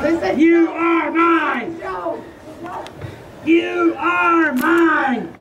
You are mine! You are!